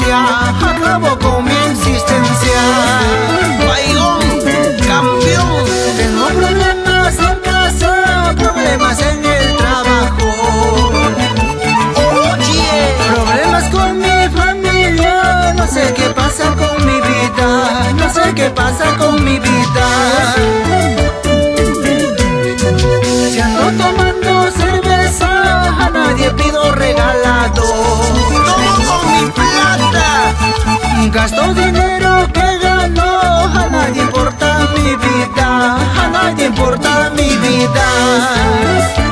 violencia, acabó con mi existencia. Baigón, campeón, tengo problemas en casa, problemas en el trabajo. Oye, problemas con mi familia, no sé qué pasa con mi vida, no sé qué pasa con mi vida. Gasto dinero que gano, a nadie importa mi vida, a nadie importa mi vida.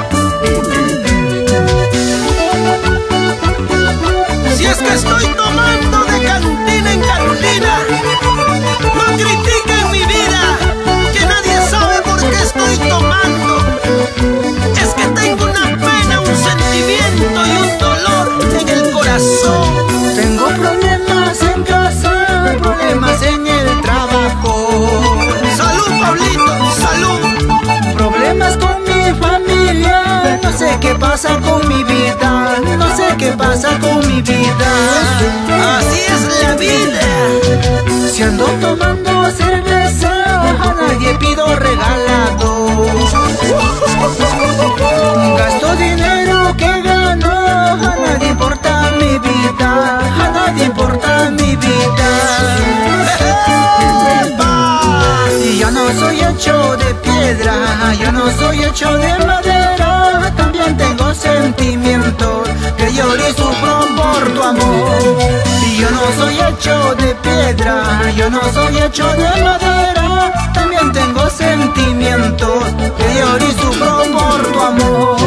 Pasa con mi vida, no sé qué pasa con mi vida. Así es la vida. Si ando tomando cerveza, a nadie pido regalado. Gasto dinero que gano, a nadie importa mi vida, a nadie importa mi vida. Y yo no soy hecho de piedra, yo no soy hecho de madera, también tengo sentimientos que lloro y sufro por tu amor. Y yo no soy hecho de piedra, yo no soy hecho de madera, también tengo sentimientos que lloro y sufro por